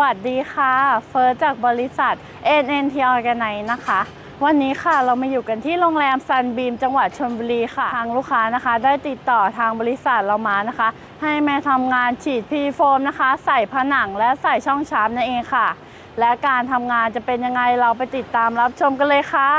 วัสดีค่ะ เฟิร์สจากบริษัท NNT Organize นะคะ วันนี้ค่ะเรามาอยู่กันที่โรงแรมซันบีมจังหวัดชลบุรีค่ะ ทางลูกค้านะคะ ได้ติดต่อทางบริษัทเรามานะคะ ให้มาทำงานฉีด PU โฟมนะคะ ใส่ผนังและใส่ช่องชาร์ปนั่นเองค่ะ และการทำงานจะเป็นยังไงเราไปติดตามรับชมกันเลยค่ะ